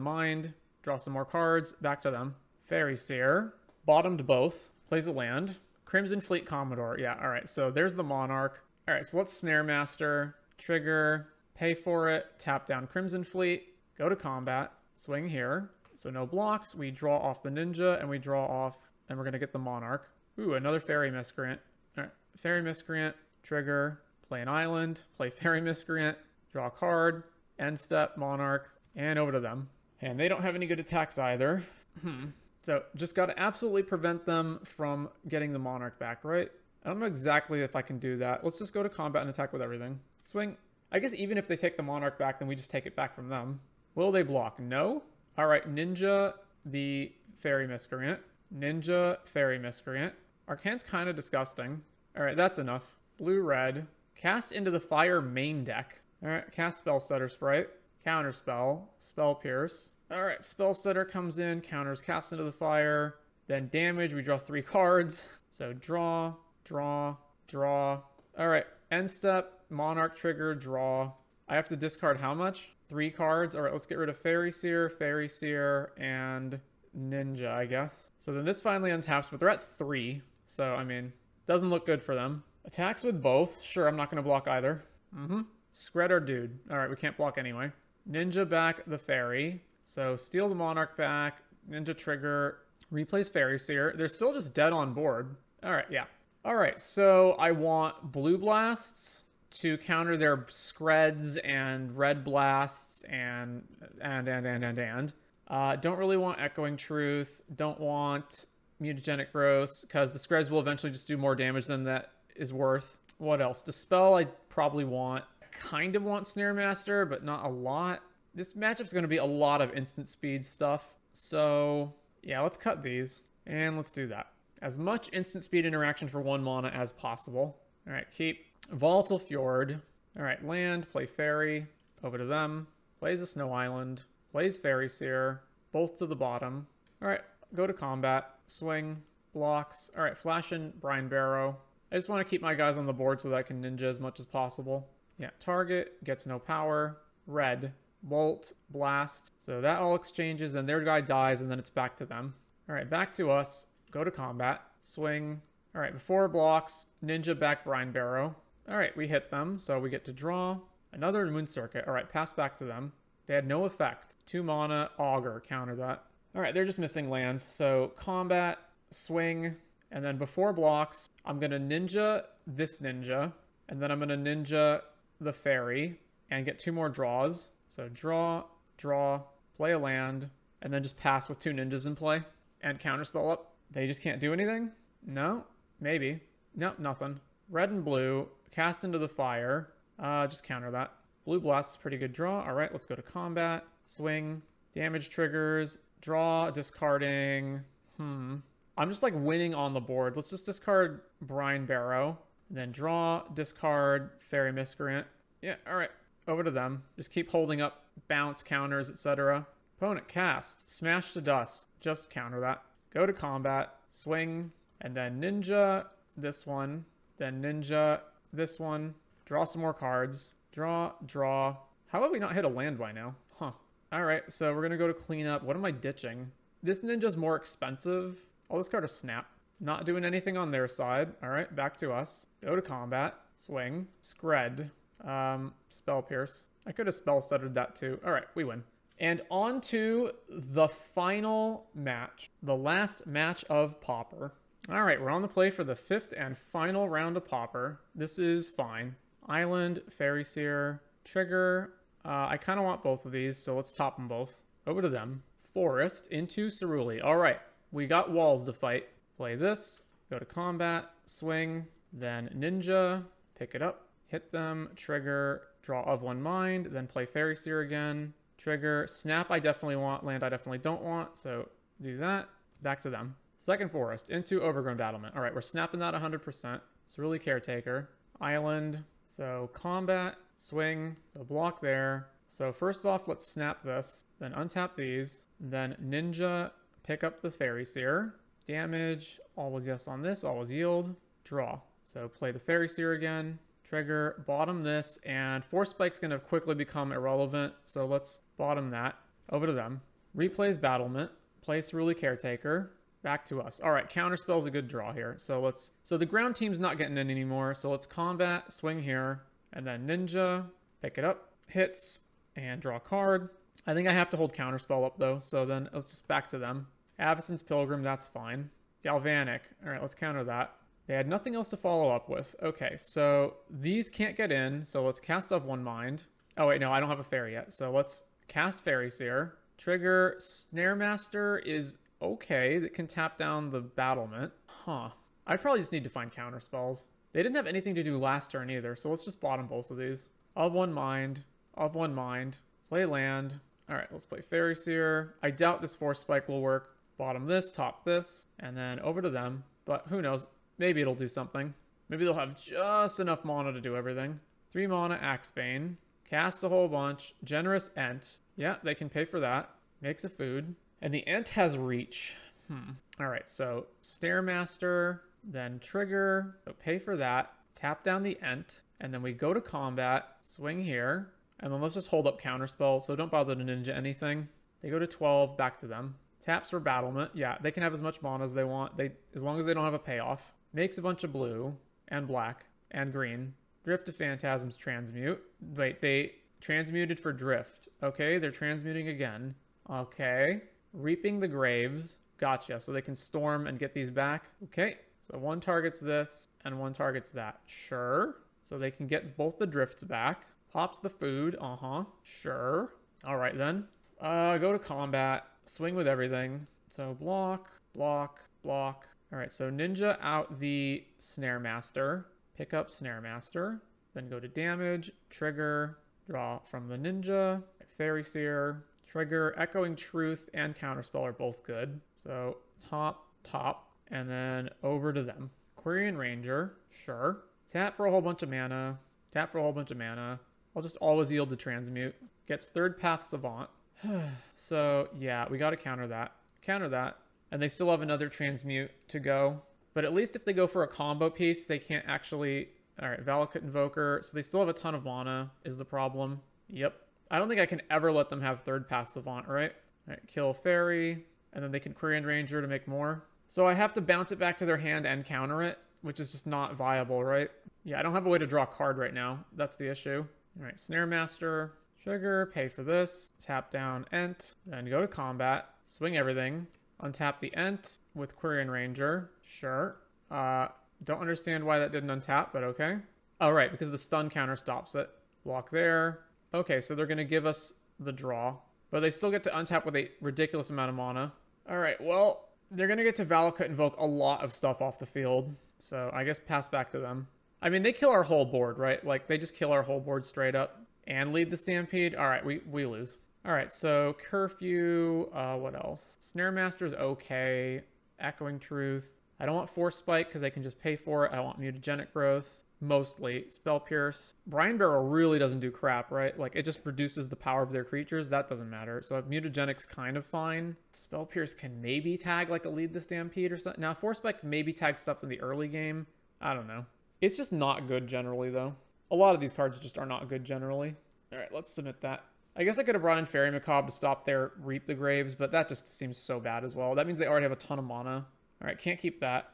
mind. Draw some more cards. Back to them. Faerie Seer. Bottomed both. Plays a land. Crimson Fleet Commodore. Yeah, all right. So there's the Monarch. All right, so let's Snare Master. Trigger. Pay for it. Tap down Crimson Fleet. Go to combat. Swing here. So no blocks. We draw off the Ninja, and we draw off, and we're going to get the Monarch. Ooh, another Faerie Miscreant. All right, Faerie Miscreant. Trigger. Play an island. Play Faerie Miscreant. Draw a card, end step, Monarch, and over to them. And they don't have any good attacks either. Hmm. So just got to absolutely prevent them from getting the Monarch back, right? I don't know exactly if I can do that. Let's just go to combat and attack with everything. Swing. I guess even if they take the Monarch back, then we just take it back from them. Will they block? No. All right, Ninja, the Faerie Miscreant. Ninja, Faerie Miscreant. Our hand's kind of disgusting. All right, that's enough. Blue-red. Cast into the Fire main deck. Alright, cast Spell Stutter Sprite. Counter Spell. Spell Pierce. Alright, Spell Stutter comes in, counters Cast into the Fire. Then damage, we draw three <laughs> cards. So draw, draw, draw. Alright, end step, Monarch trigger, draw. I have to discard how much? Three cards. Alright, let's get rid of Faerie Seer, Faerie Seer, and Ninja, I guess. So then this finally untaps, but they're at three. So, I mean, doesn't look good for them. Attacks with both. Sure, I'm not going to block either. Mm-hmm. Skred our dude. All right, we can't block anyway. Ninja back the Fairy. So steal the Monarch back. Ninja trigger. Replace Faerie Seer. They're still just dead on board. All right, yeah. All right, so I want Blue Blasts to counter their Skreds and Red Blasts and and and and and and. Uh, don't really want Echoing Truth. Don't want Mutagenic Growths because the Skreds will eventually just do more damage than that is worth. What else? Dispel I probably want kind of want Snare Master, but not a lot. This matchup's going to be a lot of instant speed stuff. So, yeah, let's cut these. And let's do that. As much instant speed interaction for one mana as possible. All right, keep Volatile Fjord. All right, land, play Fairy. Over to them. Plays a Snow Island. Plays Faerie Seer. Both to the bottom. All right, go to combat. Swing. Blocks. All right, flash and Brine Barrow. I just want to keep my guys on the board so that I can ninja as much as possible. Yeah, target gets no power. Red, bolt, blast. So that all exchanges, then their guy dies, and then it's back to them. All right, back to us. Go to combat. Swing. All right, before blocks, ninja back brine barrow. All right, we hit them, so we get to draw. Another moon circuit. All right, pass back to them. They had no effect. Two mana, augur, counter that. All right, they're just missing lands. So combat, swing, and then before blocks, I'm gonna ninja this ninja, and then I'm gonna ninja the fairy and get two more draws. So draw, draw, play a land, and then just pass with two ninjas in play and counterspell up. They just can't do anything? No? Maybe. Nope, nothing. Red and blue, cast into the fire. Uh, just counter that. Blue blast is pretty good draw. All right, let's go to combat. Swing, damage triggers, draw, discarding. Hmm. I'm just like winning on the board. Let's just discard Brine Barrow. then draw, discard, Faerie Miscreant. Yeah, all right. Over to them. Just keep holding up bounce counters, etc. Opponent cast. Smash to dust. Just counter that. Go to combat. Swing. And then ninja. This one. Then ninja. This one. Draw some more cards. Draw. Draw. How have we not hit a land by now? Huh. Alright, so we're going to go to cleanup. What am I ditching? This ninja's more expensive. I'll discard a snap. Not doing anything on their side. Alright, back to us. Go to combat. Swing. Skred. Um, Spell Pierce. I could have Spell Stuttered that too. All right, we win. And on to the final match, the last match of Pauper. All right, we're on the play for the fifth and final round of Pauper. This is fine. Island, Faerie Seer, Trigger. Uh, I kind of want both of these, so let's top them both. Over to them. Forest into Saruli. All right, we got walls to fight. Play this, go to combat, swing, then ninja, pick it up, hit them, trigger, draw of one mind, then play Faerie Seer again, trigger, snap I definitely want, land I definitely don't want, so do that, back to them. Second forest into overgrown battlement. All right, we're snapping that 100%. Saruli Caretaker. Island. So combat, swing, so block there. So first off, let's snap this, then untap these, then ninja, pick up the Faerie Seer. Damage, always yes on this, always yield, draw. So play the Faerie Seer again, trigger, bottom this, and Force Spike's gonna quickly become irrelevant, so let's bottom that. Over to them. Replays Battlement, place Saruli Caretaker, back to us. All right, Counterspell's a good draw here. So let's, so the ground team's not getting in anymore, so let's combat, swing here, and then Ninja, pick it up, hits, and draw a card. I think I have to hold Counterspell up though, so then let's just back to them. Avacyn's Pilgrim, that's fine. Galvanic, all right, let's counter that. They had nothing else to follow up with. Okay, so these can't get in, so let's cast of one mind. Oh wait, no, I don't have a fairy yet. So let's cast Faerie Seer. Trigger Snare Master is okay. That can tap down the battlement. Huh. I probably just need to find counter spells. They didn't have anything to do last turn either, so let's just bottom both of these. Of one mind. Of one mind. Play land. Alright, let's play Faerie Seer. I doubt this Force Spike will work. Bottom this, top this, and then over to them. But who knows? Maybe it'll do something. Maybe they'll have just enough mana to do everything. Three mana, Axebane. Cast a whole bunch. Generous Ent. Yeah, they can pay for that. Makes a food. And the Ent has reach. Hmm. All right, so Snaremaster, then Trigger. So pay for that. Tap down the Ent. And then we go to combat. Swing here. And then let's just hold up Counterspell. So don't bother to ninja anything. They go to 12, back to them. Taps for battlement. Yeah, they can have as much mana as they want. They as long as they don't have a payoff. Makes a bunch of blue and black and green. Drift of Phantasms transmute. Wait, they transmuted for drift. Okay, they're transmuting again. Okay. Reaping the Graves. Gotcha. So they can storm and get these back. Okay. So one targets this and one targets that. Sure. So they can get both the drifts back. Pops the food. Uh-huh. Sure. All right then. Uh, go to combat. Swing with everything. So block, block, block. All right, so ninja out the snare master. Pick up snare master. Then go to damage, trigger, draw from the ninja, faerie seer, trigger, echoing truth, and counterspell are both good. So top, top, and then over to them. Quirion Ranger, sure. Tap for a whole bunch of mana. Tap for a whole bunch of mana. I'll just always yield to transmute. Gets third path savant. <sighs> so yeah, we got to counter that. Counter that. And they still have another transmute to go. But at least if they go for a combo piece, they can't actually... Alright, Valakut Invoker. So they still have a ton of mana, is the problem. Yep. I don't think I can ever let them have third path Savant, right? Alright, kill Fairy. And then they can Quirion Ranger to make more. So I have to bounce it back to their hand and counter it, which is just not viable, right? Yeah, I don't have a way to draw a card right now. That's the issue. Alright, Snare Master. Trigger, pay for this, tap down Ent, then go to combat, swing everything, untap the Ent with Quirion Ranger, sure. Uh, don't understand why that didn't untap, but okay. Oh, right, because the stun counter stops it. Block there. Okay, so they're going to give us the draw, but they still get to untap with a ridiculous amount of mana. All right, well, they're going to get to Valakut invoke a lot of stuff off the field, so I guess pass back to them. I mean, they kill our whole board, right? Like, they just kill our whole board straight up and lead the Stampede. All right, we, we lose. All right, so Curfew, uh, what else? Snare Master's okay. Echoing Truth. I don't want Force Spike because I can just pay for it. I want Mutagenic Growth, mostly. Spell Pierce. Brine Barrow really doesn't do crap, right? Like, it just reduces the power of their creatures. That doesn't matter. So Mutagenic's kind of fine. Spell Pierce can maybe tag, like, a Lead the Stampede or something. Now, Force Spike maybe tags stuff in the early game. I don't know. It's just not good generally, though. A lot of these cards just are not good generally. All right, let's submit that. I guess I could have brought in Faerie Macabre to stop their Reap the Graves, but that just seems so bad as well. That means they already have a ton of mana. All right, can't keep that.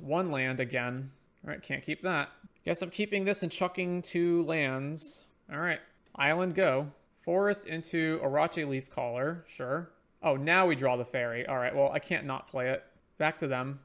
One land again. All right, can't keep that. Guess I'm keeping this and chucking two lands. All right, Island go. Forest into Arache Leaf Leafcaller, sure. Oh, now we draw the Fairy. All right, well, I can't not play it. Back to them.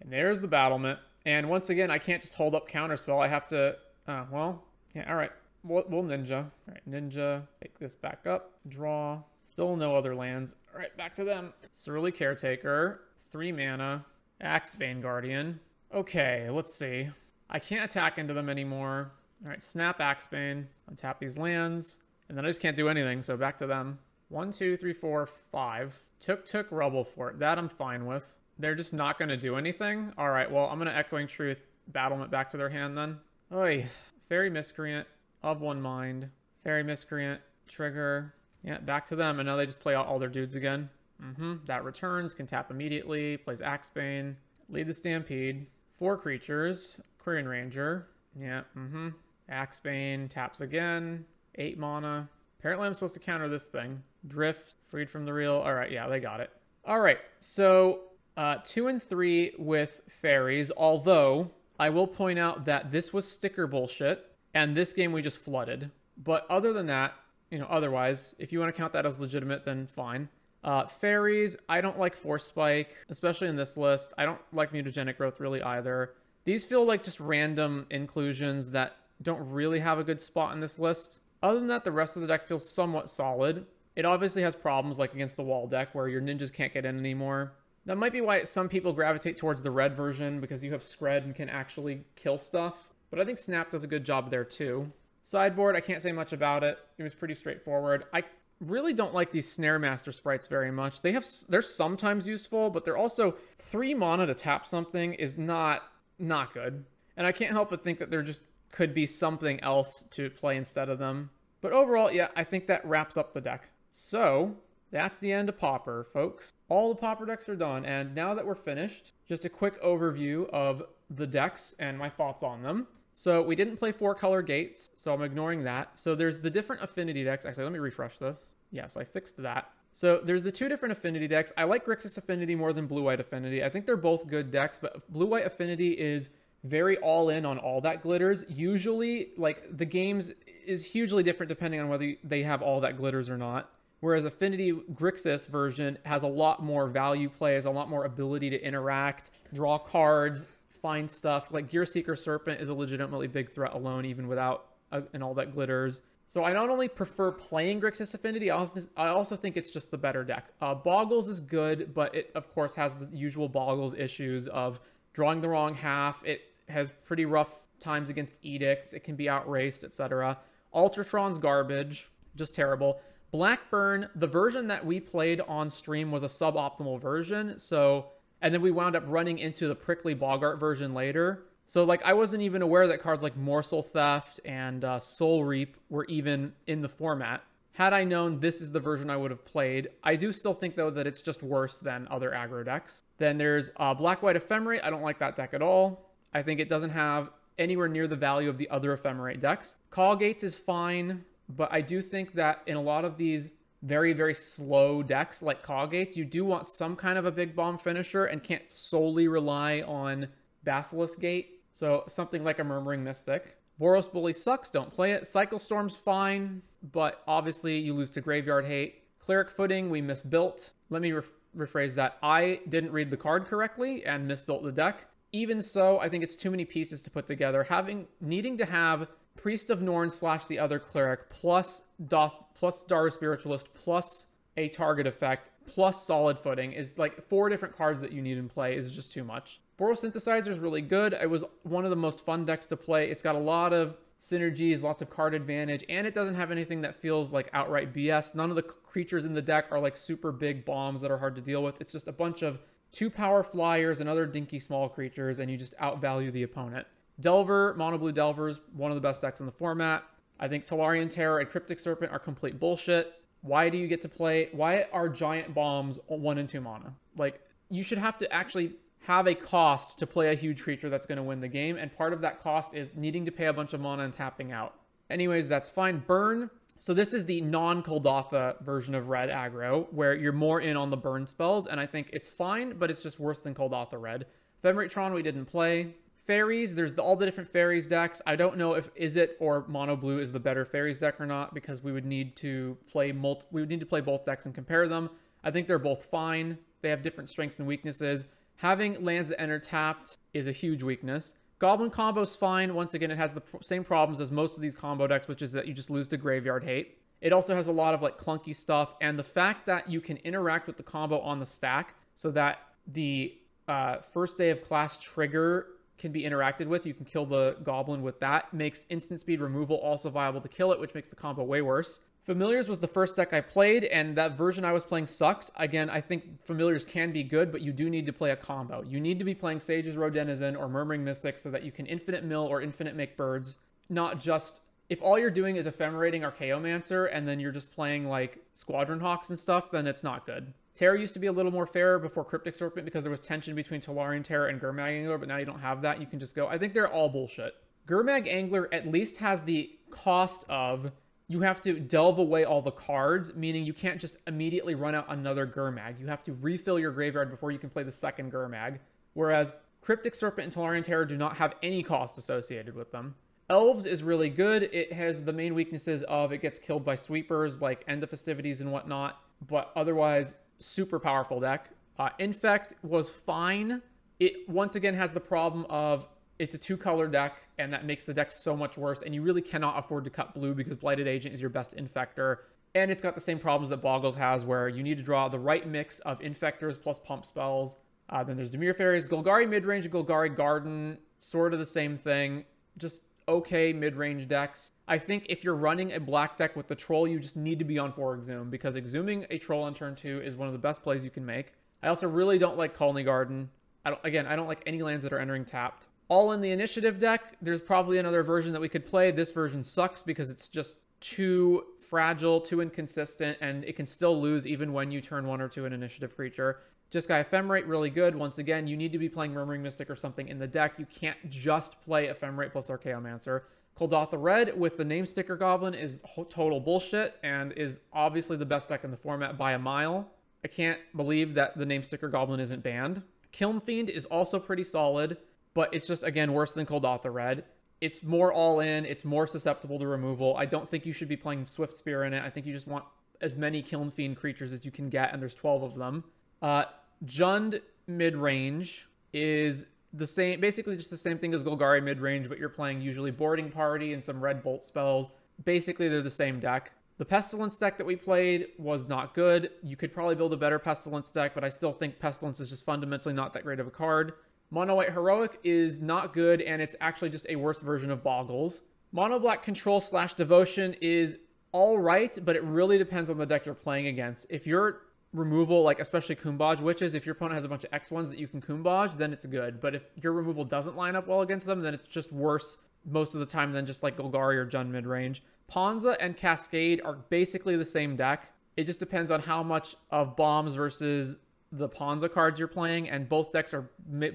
And there's the battlement. And once again, I can't just hold up Counterspell. I have to, uh, well, yeah, all right. We'll, we'll ninja. All right, ninja. Take this back up. Draw. Still no other lands. All right, back to them. Saruli Caretaker. Three mana. Axebane Guardian. Okay, let's see. I can't attack into them anymore. All right, snap Axebane. Untap these lands. And then I just can't do anything, so back to them. One, two, three, four, five. Took, took Rubble Fort. That I'm fine with. They're just not going to do anything? Alright, well, I'm going to Echoing Truth Battlement back to their hand then. Oi. Faerie Miscreant, of one mind. Faerie Miscreant, Trigger. Yeah, back to them, and now they just play out all their dudes again. Mm-hmm. That returns, can tap immediately, plays Axebane. Lead the Stampede. Four creatures. Quirion Ranger. Yeah, mm-hmm. Axebane, taps again. Eight mana. Apparently I'm supposed to counter this thing. Drift, freed from the real. All right, yeah, they got it. All right, so uh, two and three with fairies, although I will point out that this was sticker bullshit, and this game we just flooded. But other than that, you know, otherwise, if you want to count that as legitimate, then fine. Uh, fairies, I don't like Force Spike, especially in this list. I don't like Mutagenic Growth really either. These feel like just random inclusions that don't really have a good spot in this list. Other than that, the rest of the deck feels somewhat solid. It obviously has problems like against the wall deck where your ninjas can't get in anymore. That might be why some people gravitate towards the red version because you have Skred and can actually kill stuff. But I think Snap does a good job there too. Sideboard, I can't say much about it. It was pretty straightforward. I really don't like these Snare Master sprites very much. They have they're sometimes useful, but they're also three mana to tap something is not not good. And I can't help but think that there just could be something else to play instead of them. But overall, yeah, I think that wraps up the deck. So that's the end of Pauper, folks. All the Pauper decks are done, and now that we're finished, just a quick overview of the decks and my thoughts on them. So we didn't play four color gates, so I'm ignoring that. So there's the different affinity decks. Actually, let me refresh this. Yeah, so I fixed that. So there's the two different affinity decks. I like Grixis Affinity more than Blue-White Affinity. I think they're both good decks, but Blue-White Affinity is very all in on all that glitters. Usually, like, the games is hugely different depending on whether they have all that glitters or not. Whereas Affinity Grixis version has a lot more value plays, a lot more ability to interact, draw cards, find stuff. Like Gear Seeker Serpent is a legitimately big threat alone, even without uh, and all that glitters. So I not only prefer playing Grixis Affinity, I also think it's just the better deck. Uh, Boggles is good, but it of course has the usual Boggles issues of drawing the wrong half. It has pretty rough times against Edicts. It can be outraced, etc. Ultratron's garbage, just terrible. Blackburn, the version that we played on stream was a suboptimal version, so and then we wound up running into the prickly Boggart version later. So like I wasn't even aware that cards like Morsel Theft and uh, Soul Reap were even in the format. Had I known this is the version I would have played, I do still think though that it's just worse than other aggro decks. Then there's uh, Black White Ephemerate. I don't like that deck at all. I think it doesn't have anywhere near the value of the other Ephemerate decks. Call Gates is fine, but I do think that in a lot of these very, very slow decks like Call Gates, you do want some kind of a big bomb finisher and can't solely rely on Basilisk Gate so something like a Murmuring Mystic. Boros Bully sucks, don't play it. Cycle Storm's fine, but obviously you lose to Graveyard Hate. Cleric Footing, we misbuilt. Let me re rephrase that. I didn't read the card correctly and misbuilt the deck. Even so, I think it's too many pieces to put together. Having needing to have Priest of Norn slash the other cleric plus Doth plus Star Spiritualist plus a target effect plus solid footing is like four different cards that you need in play is just too much. Boros Synthesizer is really good. It was one of the most fun decks to play. It's got a lot of synergies, lots of card advantage, and it doesn't have anything that feels like outright BS. None of the creatures in the deck are like super big bombs that are hard to deal with. It's just a bunch of two power flyers and other dinky small creatures, and you just outvalue the opponent. Delver, Mono Blue Delver's one of the best decks in the format. I think Tolarian Terror and Cryptic Serpent are complete bullshit. Why do you get to play? Why are giant bombs one and two mana? Like, you should have to actually have a cost to play a huge creature that's going to win the game, and part of that cost is needing to pay a bunch of mana and tapping out. Anyways, that's fine. Burn. So this is the non-Kuldotha version of red aggro, where you're more in on the burn spells, and I think it's fine, but it's just worse than Kuldotha red. Ephemerate we didn't play. Fairies, there's the, all the different fairies decks. I don't know if is it or Mono Blue is the better fairies deck or not because we would need to play multi- we would need to play both decks and compare them. I think they're both fine. They have different strengths and weaknesses. Having lands that enter tapped is a huge weakness. Goblin combo's fine. Once again, it has the same problems as most of these combo decks, which is that you just lose to Graveyard Hate. It also has a lot of like clunky stuff, and the fact that you can interact with the combo on the stack so that the uh, first day of class trigger can be interacted with. You can kill the goblin with that. Makes instant speed removal also viable to kill it, which makes the combo way worse. Familiars was the first deck I played, and that version I was playing sucked. Again, I think Familiars can be good, but you do need to play a combo. You need to be playing Sage's Row Denizen or Murmuring Mystic so that you can infinite mill or infinite make birds, not just if all you're doing is ephemerating Archaeomancer and then you're just playing like Squadron Hawks and stuff, then it's not good. Terror used to be a little more fair before Cryptic Serpent because there was tension between Tolarian Terror and Gurmag Angler, but now you don't have that. You can just go. I think they're all bullshit. Gurmag Angler at least has the cost of you have to delve away all the cards, meaning you can't just immediately run out another Gurmag. You have to refill your graveyard before you can play the second Gurmag. Whereas Cryptic Serpent and Tolarian Terror do not have any cost associated with them. Elves is really good. It has the main weaknesses of it gets killed by sweepers like End of Festivities and whatnot, but otherwise, super powerful deck. Uh, Infect was fine. It once again has the problem of it's a two color deck, and that makes the deck so much worse. And you really cannot afford to cut blue because Blighted Agent is your best infector. And it's got the same problems that Boggles has, where you need to draw the right mix of infectors plus pump spells. Uh, then there's Dimir Fairies, Golgari midrange, Golgari Garden, sort of the same thing. Just okay mid-range decks. I think if you're running a black deck with the troll, you just need to be on for Exhume because exhuming a troll on turn two is one of the best plays you can make. I also really don't like Khalni Garden. I again, I don't like any lands that are entering tapped. All in the initiative deck, there's probably another version that we could play. This version sucks because it's just too fragile, too inconsistent, and it can still lose even when you turn one or two an initiative creature. Jeskai Ephemerate, really good. Once again, you need to be playing Murmuring Mystic or something in the deck. You can't just play Ephemerate plus Archaeomancer. Kuldotha Red with the name sticker goblin is total bullshit and is obviously the best deck in the format by a mile. I can't believe that the name sticker goblin isn't banned. Kiln Fiend is also pretty solid, but it's just again worse than Kuldotha Red. It's more all in, it's more susceptible to removal. I don't think you should be playing Swift Spear in it. I think you just want as many Kiln Fiend creatures as you can get, and there's 12 of them. Uh, Jund mid range is the same, basically just the same thing as Golgari mid range, but you're playing usually Boarding Party and some red bolt spells. Basically, they're the same deck. The Pestilence deck that we played was not good. You could probably build a better Pestilence deck, but I still think Pestilence is just fundamentally not that great of a card. Mono White Heroic is not good, and it's actually just a worse version of Boggles. Mono Black Control slash Devotion is all right, but it really depends on the deck you're playing against. If you're removal, like especially Cuombajj witches, if your opponent has a bunch of X ones that you can Cuombajj, then it's good. But if your removal doesn't line up well against them, then it's just worse most of the time than just like Golgari or Jund mid range. Ponza and Cascade are basically the same deck. It just depends on how much of bombs versus the Ponza cards you're playing, and both decks are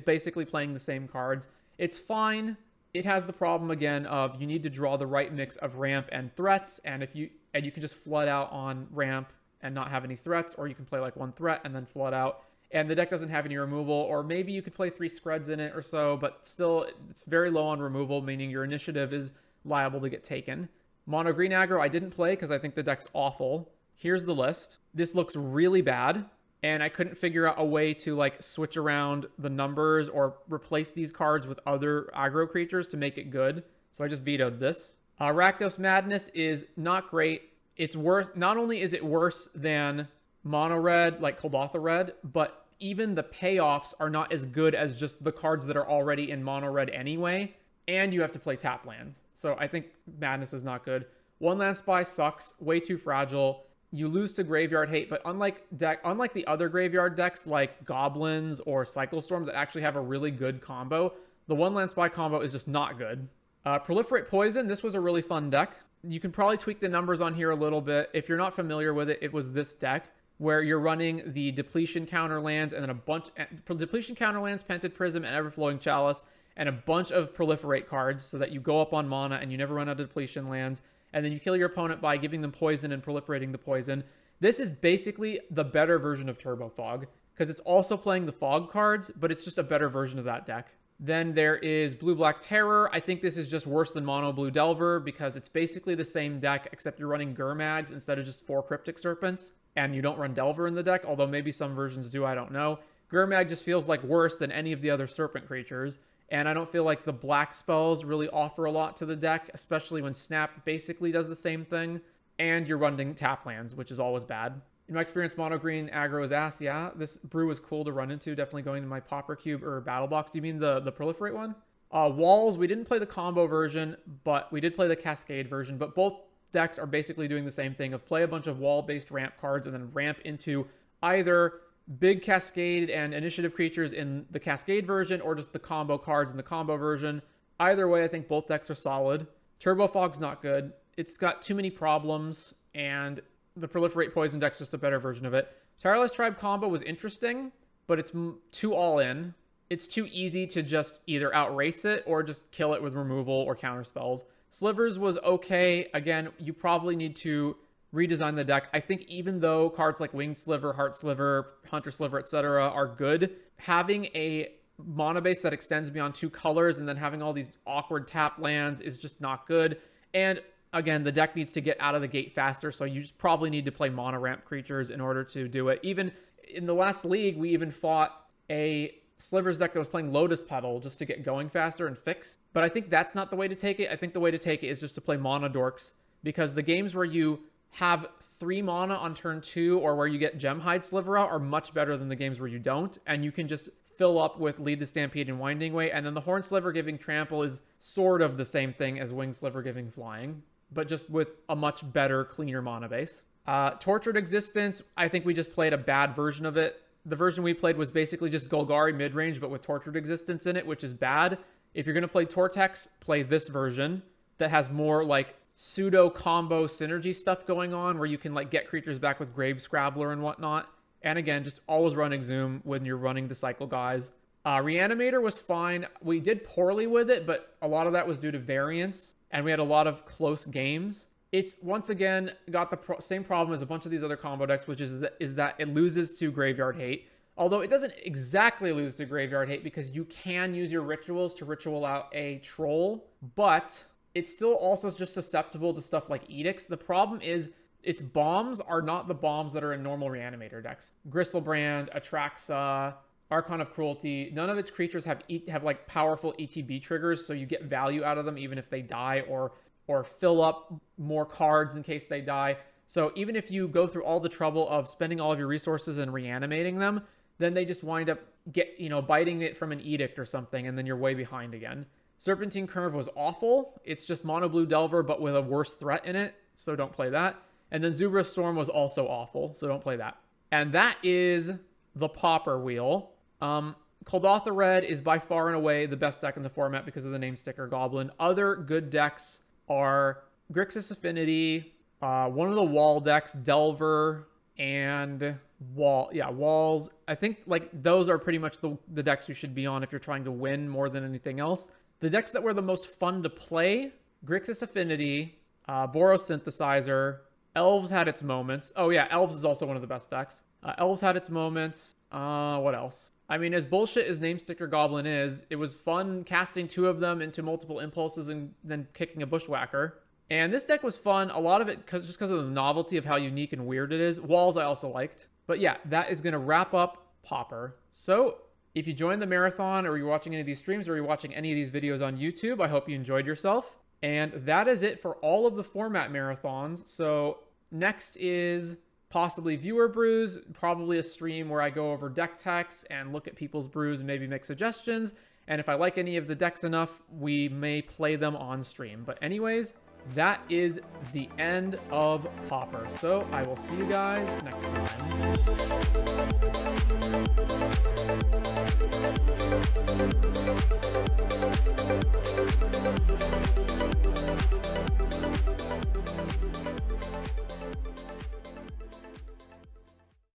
basically playing the same cards. It's fine. It has the problem again of you need to draw the right mix of ramp and threats, and if you and you can just flood out on ramp and not have any threats, or you can play like one threat and then flood out. And the deck doesn't have any removal, or maybe you could play three Skreds in it or so, but still, it's very low on removal, meaning your initiative is liable to get taken. Mono green aggro, I didn't play because I think the deck's awful. Here's the list. This looks really bad, and I couldn't figure out a way to like switch around the numbers or replace these cards with other aggro creatures to make it good. So I just vetoed this. Uh, Rakdos Madness is not great it's worse. Not only is it worse than mono red, like Kuldotha red, but even the payoffs are not as good as just the cards that are already in mono red anyway. And you have to play tap lands. So I think Madness is not good. One Land Spy sucks, way too fragile. You lose to Graveyard Hate, but unlike deck, unlike the other Graveyard decks like Goblins or Cycle Storm that actually have a really good combo, the One Land Spy combo is just not good. Uh, Proliferate Poison, this was a really fun deck you can probably tweak the numbers on here a little bit. If you're not familiar with it, it was this deck where you're running the depletion counter lands and then a bunch eh, depletion counter lands, Pentad Prism, and Everflowing Chalice, and a bunch of proliferate cards so that you go up on mana and you never run out of depletion lands. And then you kill your opponent by giving them poison and proliferating the poison. This is basically the better version of Turbo Fog because it's also playing the fog cards, but it's just a better version of that deck. Then there is Blue Black Terror. I think this is just worse than Mono Blue Delver because it's basically the same deck, except you're running Gurmags instead of just four Cryptic Serpents, and you don't run Delver in the deck, although maybe some versions do, I don't know. Gurmag just feels like worse than any of the other Serpent creatures, and I don't feel like the black spells really offer a lot to the deck, especially when Snap basically does the same thing, and you're running tap lands, which is always bad in my experience, mono green aggro is ass. Yeah, this brew was cool to run into. Definitely going to my pauper Cube or Battle Box. Do you mean the the proliferate one? Uh, Walls, we didn't play the combo version, but we did play the Cascade version. But both decks are basically doing the same thing of play a bunch of wall-based ramp cards and then ramp into either big Cascade and Initiative creatures in the Cascade version or just the combo cards in the combo version. Either way, I think both decks are solid. Turbo Fog's not good. It's got too many problems, and the Proliferate Poison deck's just a better version of it. Tireless Tribe combo was interesting, but it's too all in it's too easy to just either outrace it or just kill it with removal or counter spells. Slivers was okay. Again, you probably need to redesign the deck. I think even though cards like Winged Sliver, Heart Sliver, Hunter Sliver, etc. are good, having a mana base that extends beyond two colors and then having all these awkward tap lands is just not good. And again, the deck needs to get out of the gate faster, so you just probably need to play mono ramp creatures in order to do it. Even in the last league, we even fought a Slivers deck that was playing Lotus Petal just to get going faster and fix. But I think that's not the way to take it. I think the way to take it is just to play mono Dorks because the games where you have three mana on turn two or where you get Gemhide Sliver out are much better than the games where you don't. And you can just fill up with Lead the Stampede and Winding Way. And then the Horn Sliver giving Trample is sort of the same thing as Wing Sliver giving Flying, but just with a much better, cleaner mana base. Uh, Tortured Existence, I think we just played a bad version of it the version we played was basically just Golgari mid-range, but with Tortured Existence in it, which is bad. If you're going to play Tortex, play this version that has more like pseudo combo synergy stuff going on where you can like get creatures back with Grave Scrabbler and whatnot. And again, just always run Exhume when you're running the cycle guys. Uh, Reanimator was fine. We did poorly with it, but a lot of that was due to variance, and we had a lot of close games it's once again got the pro- same problem as a bunch of these other combo decks, which is that, is that it loses to Graveyard Hate. Although it doesn't exactly lose to Graveyard Hate because you can use your rituals to ritual out a troll, but it's still also just susceptible to stuff like edicts. The problem is its bombs are not the bombs that are in normal reanimator decks. Griselbrand, Atraxa, Archon of Cruelty, none of its creatures have e- have like powerful ETB triggers, so you get value out of them even if they die or or fill up more cards in case they die. So even if you go through all the trouble of spending all of your resources and reanimating them, then they just wind up get you know biting it from an edict or something, and then you're way behind again. Serpentine Curve was awful. It's just mono blue Delver, but with a worse threat in it, so don't play that. And then Zubra Storm was also awful, so don't play that. And that is the Pauper Wheel. Um, Kuldotha Red is by far and away the best deck in the format because of the name Sticker Goblin. Other good decks are Grixis Affinity, uh, one of the wall decks, Delver, and Wall. Yeah, Walls. I think like those are pretty much the, the decks you should be on if you're trying to win more than anything else. The decks that were the most fun to play, Grixis Affinity, uh, Boros Synthesizer, Elves had its moments. Oh yeah, Elves is also one of the best decks. Uh, Elves had its moments. Uh, what else? I mean, as bullshit as Namesticker Goblin is, it was fun casting two of them into multiple impulses and then kicking a Bushwhacker. And this deck was fun. A lot of it cause, just because of the novelty of how unique and weird it is. Walls I also liked. But yeah, that is going to wrap up Pauper. So if you joined the marathon or you're watching any of these streams or you're watching any of these videos on YouTube, I hope you enjoyed yourself. And that is it for all of the format marathons. So next is possibly viewer brews, probably a stream where I go over deck techs and look at people's brews and maybe make suggestions. And if I like any of the decks enough, we may play them on stream. But anyways, that is the end of Pauper. So I will see you guys next time.